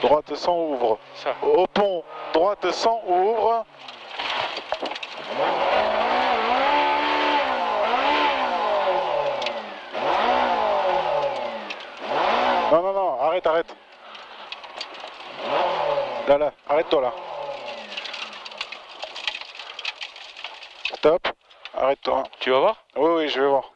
Droite 100 ouvre. Ça. Au pont, droite 100 ouvre. Non, non, non, arrête, arrête. Là, là, arrête-toi là. Stop, arrête-toi. Tu vas voir? Oui, oui, je vais voir.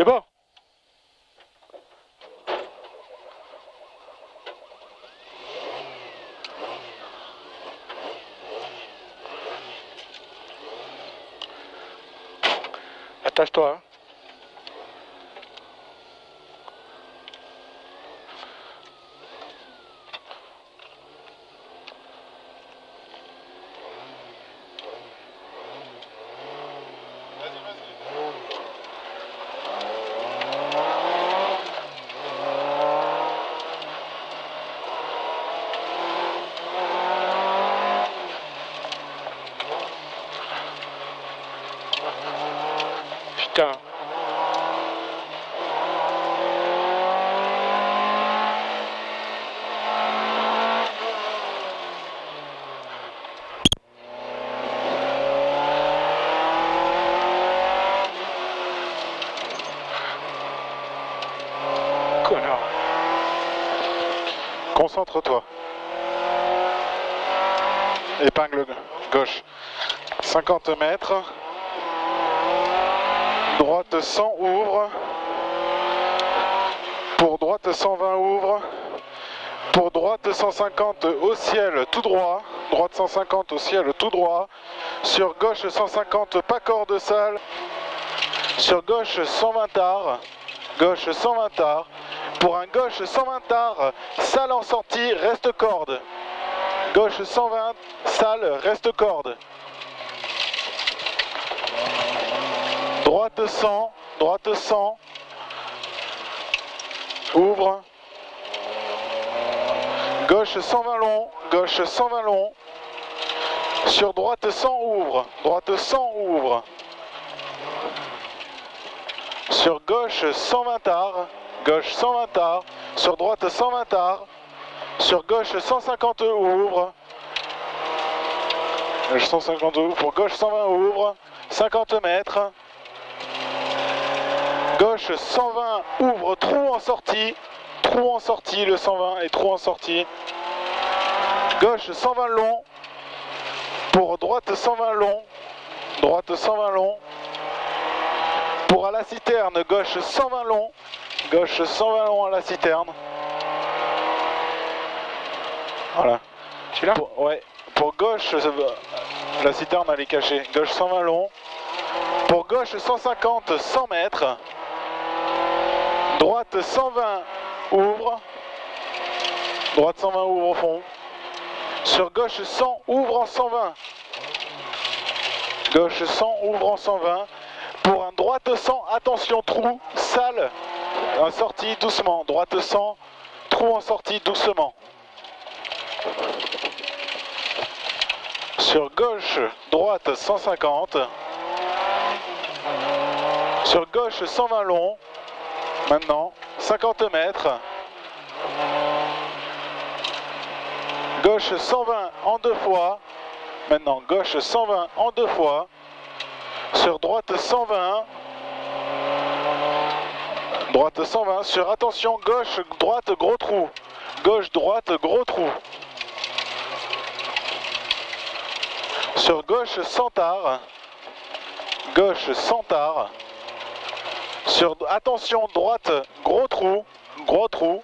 C'est bon Attache-toi. Hein. Putain. Connard. Concentre-toi. Épingle gauche. 50 mètres. Droite 100 ouvre. Pour droite 120 ouvre. Pour droite 150 au ciel tout droit. Droite 150 au ciel tout droit. Sur gauche 150 pas corps de salle. Sur gauche 120 arts. Gauche 120 arts. Pour un gauche 120 arts, salle en sortie, reste corde. Gauche 120, salle, reste corde. Droite 100, droite 100. Ouvre. Gauche 120 long, gauche 120 long. Sur droite 100 ouvre, droite 100 ouvre. Sur gauche 120 arts, gauche 120 arts. Sur droite 120 arts. Sur gauche 150 ouvre. Gauche 150 ouvre. Pour gauche 120 ouvre. 50 mètres. Gauche 120 ouvre. Trou en sortie. Trou en sortie le 120 et trou en sortie. Gauche 120 long. Pour droite 120 long. Droite 120 long. Pour à la citerne, gauche 120 long. Gauche 120 long à la citerne. Voilà. Tu l'as Pour- ouais. Pour gauche, euh, la citerne elle est cachée. Gauche 120 long. Pour gauche 150, 100 mètres. Droite 120, ouvre. Droite 120, ouvre au fond. Sur gauche 100, ouvre en 120. Gauche 100, ouvre en 120. Pour un droite 100, attention, trou, salle. En sortie doucement. Droite 100, trou en sortie doucement. Sur gauche, droite 150. Sur gauche 120 long. Maintenant, 50 mètres. Gauche 120 en deux fois. Maintenant, gauche 120 en deux fois. Sur droite 120. Droite 120. Sur attention, gauche, droite, gros trou. Gauche, droite, gros trou. Sur gauche, centard. Gauche, centard. Sur attention, droite, gros trou. Gros trou.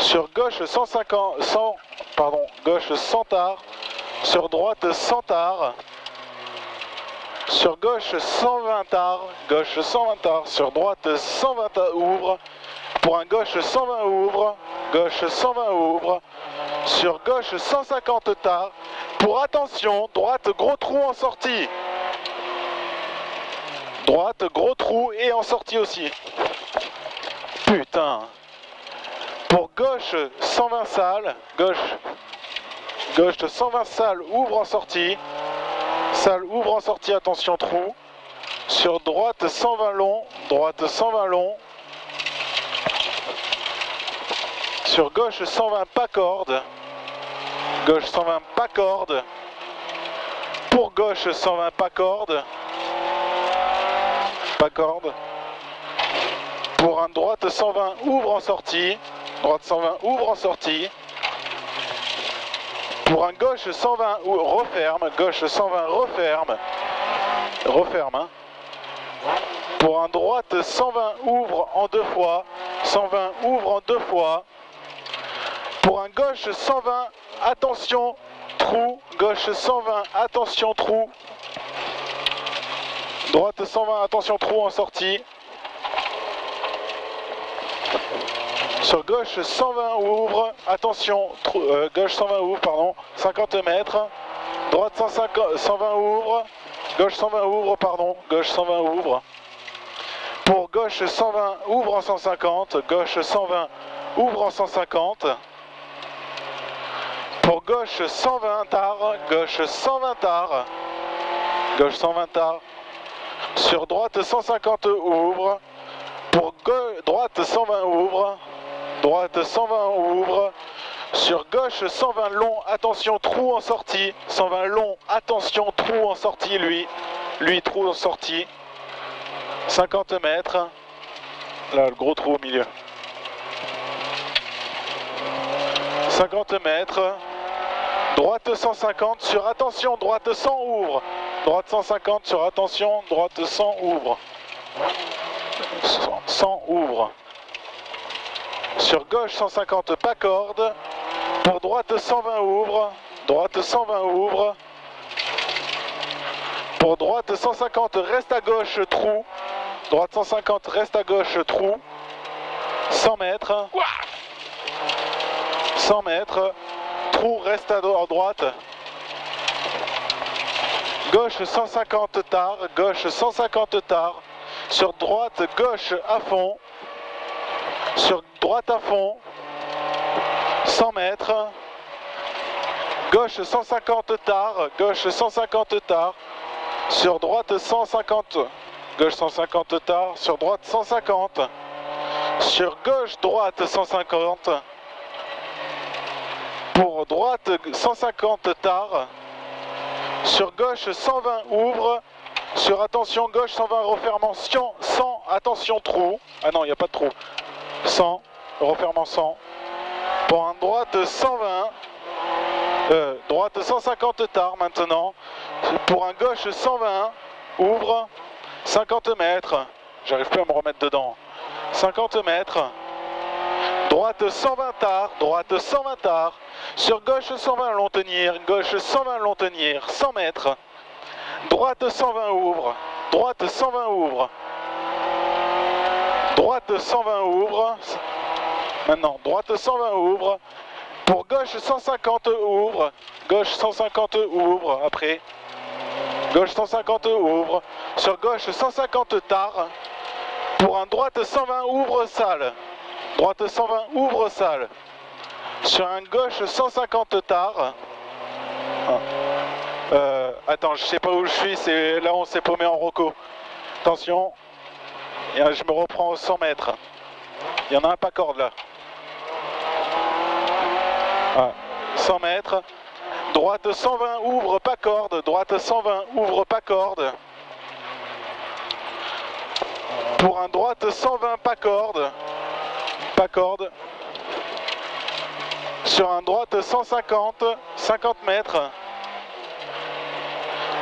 Sur gauche, 150, 100, pardon, gauche, centard. Sur droite, centard. Sur gauche, 120 arts. Gauche, 120 arts. Sur droite, 120 arts, ouvre. Pour un gauche, 120 ouvre. Gauche, 120 ouvre. Sur gauche, 150 tard. Pour attention, droite, gros trou en sortie. Droite, gros trou et en sortie aussi. Putain. Pour gauche 120 salles, gauche, gauche 120 salles, ouvre en sortie, salle ouvre en sortie, attention trou, sur droite 120 long, droite 120 long, sur gauche 120 pas corde, gauche 120 pas corde, pour gauche 120 pas corde, pas corde, pour un droite 120 ouvre en sortie, droite 120 ouvre en sortie, pour un gauche 120 referme, gauche 120 referme, referme, hein. pour un droite 120 ouvre en deux fois, 120 ouvre en deux fois, pour un gauche 120 attention trou, gauche 120 attention trou, droite 120 attention trou en sortie, Sur gauche 120 ouvre, attention, euh, gauche 120 ouvre, pardon, 50 mètres. Droite 150, 120 ouvre, gauche 120 ouvre, pardon, gauche 120 ouvre. Pour gauche 120 ouvre en 150, gauche 120 ouvre en 150. Pour gauche 120 tard, gauche 120 tard, gauche 120 tard. Sur droite 150 ouvre, pour droite 120 ouvre, droite 120 ouvre, sur gauche 120 long, attention trou en sortie, 120 long, attention trou en sortie lui, lui trou en sortie, 50 mètres, là le gros trou au milieu, 50 mètres, droite 150 sur attention, droite 100 ouvre, droite 150 sur attention, droite 100 ouvre, 100 ouvre. Sur gauche 150 pas corde. Pour droite 120 ouvre. Droite 120 ouvre. Pour droite 150 reste à gauche trou. Droite 150 reste à gauche trou. 100 mètres. 100 mètres. Trou reste à droite. Gauche 150 tard. Gauche 150 tard. Sur droite gauche à fond. Sur droite à fond, 100 mètres, gauche 150 tard, gauche 150 tard, sur droite 150, gauche 150 tard, sur droite 150, sur gauche droite 150, pour droite 150 tard, sur gauche 120 ouvre, sur attention gauche 120 refermentation 100, attention trou, ah non il n'y a pas de trou, 100, refermant 100. Pour un droite 120, euh, droite 150 tard maintenant. Pour un gauche 120, ouvre 50 mètres. J'arrive plus à me remettre dedans. 50 mètres. Droite 120 tard, droite 120 tard. Sur gauche 120 long tenir, gauche 120 long tenir, 100 mètres. Droite 120 ouvre, droite 120 ouvre. Droite 120 ouvre. Maintenant, droite 120 ouvre. Pour gauche 150 ouvre. Gauche 150 ouvre. Après. Gauche 150 ouvre. Sur gauche 150 tard. Pour un droite 120 ouvre salle. Droite 120 ouvre salle. Sur un gauche 150 tard. Ah. Euh, attends, je sais pas où je suis, c'est là on s'est paumé en roco. Attention, et je me reprends aux 100 mètres. Il y en a un pas corde là. 100 mètres. Droite 120, ouvre pas corde. Droite 120, ouvre pas corde. Pour un droite 120, pas corde. Pas corde. Sur un droite 150, 50 mètres.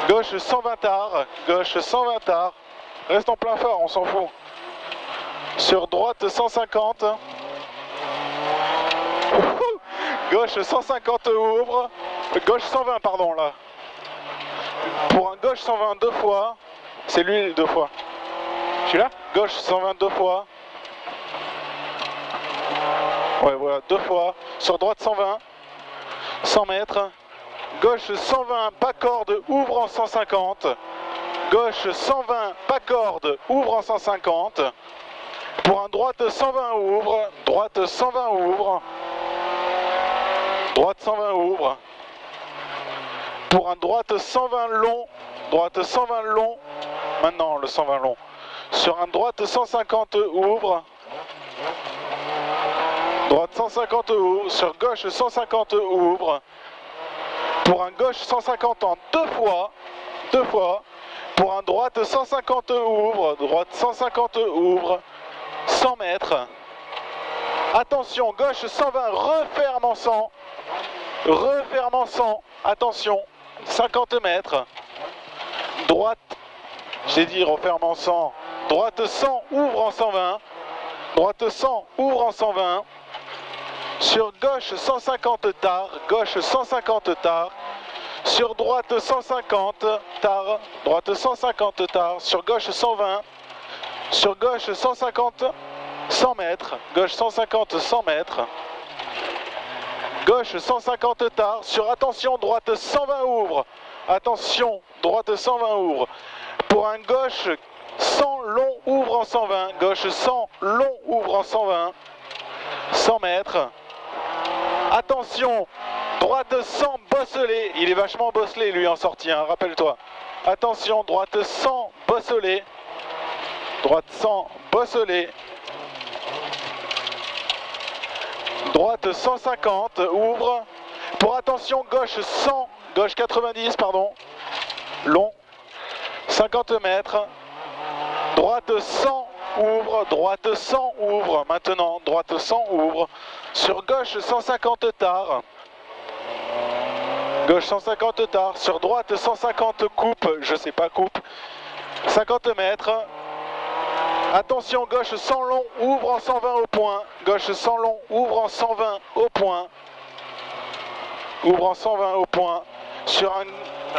Gauche 120 tard. Gauche 120 tard. Reste en plein fort, on s'en fout. Sur droite 150. Gauche 150 ouvre. Gauche 120 pardon là. Pour un gauche 120 deux fois. C'est lui deux fois. Celui-là Gauche 120 deux fois. Ouais voilà, deux fois. Sur droite 120. 100 mètres. Gauche 120, pas corde, ouvre en 150. Gauche 120, pas corde, ouvre en 150. Pour un droite 120 ouvre, droite 120 ouvre. Droite 120 ouvre. Pour un droite 120 long, droite 120 long. Maintenant le 120 long. Sur un droite 150 ouvre. Droite 150 ouvre. Sur gauche 150 ouvre. Pour un gauche 150 en deux fois. Deux fois. Pour un droite 150 ouvre. Droite 150 ouvre. 100 mètres. Attention, gauche 120, referme en 100. Referme en 100. Attention, 50 mètres. Droite, j'ai dit referme en 100. Droite 100, ouvre en 120. Droite 100, ouvre en 120. Sur gauche 150 tard, gauche 150 tard. Sur droite 150 tard, droite 150 tard. Sur gauche 120. Sur gauche 150, 100 mètres. Gauche 150, 100 mètres. Gauche 150 tard. Sur attention, droite 120 ouvre. Attention, droite 120 ouvre. Pour un gauche 100 long ouvre en 120. Gauche 100 long ouvre en 120. 100 mètres. Attention, droite 100 bosselé. Il est vachement bosselé lui en sortie, hein, rappelle-toi. Attention, droite 100 bosselé. Droite 100 bosselé. Droite 150, ouvre. Pour attention, gauche 100, gauche 90, pardon. Long. 50 mètres. Droite 100, ouvre. Droite 100, ouvre. Maintenant, droite 100, ouvre. Sur gauche 150 tard. Gauche 150 tard. Sur droite 150 coupe. Je sais pas coupe. 50 mètres. Attention, gauche 100 long, ouvre en 120 au point. Gauche 100 long, ouvre en 120 au point. Ouvre en 120 au point. Sur un,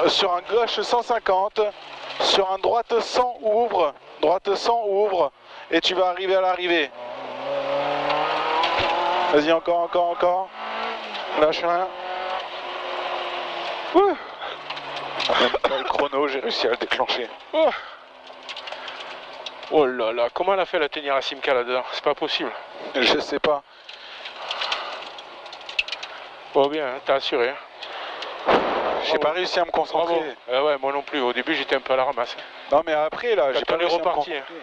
euh, sur un gauche 150. Sur un droite 100, ouvre. Droite 100, ouvre. Et tu vas arriver à l'arrivée. Vas-y, encore, encore, encore. Lâche rien. Ouh. Même pas le chrono, j'ai réussi à le déclencher. Oh là là, comment elle a fait la tenir à Simca là-dedans? C'est pas possible. Je sais pas. Bon bien, hein, t'as assuré. hein. J'ai pas réussi à me concentrer. Euh, ouais, moi non plus. Au début, j'étais un peu à la ramasse. Non mais après là, j'ai pas réussi à me reparti, concentrer.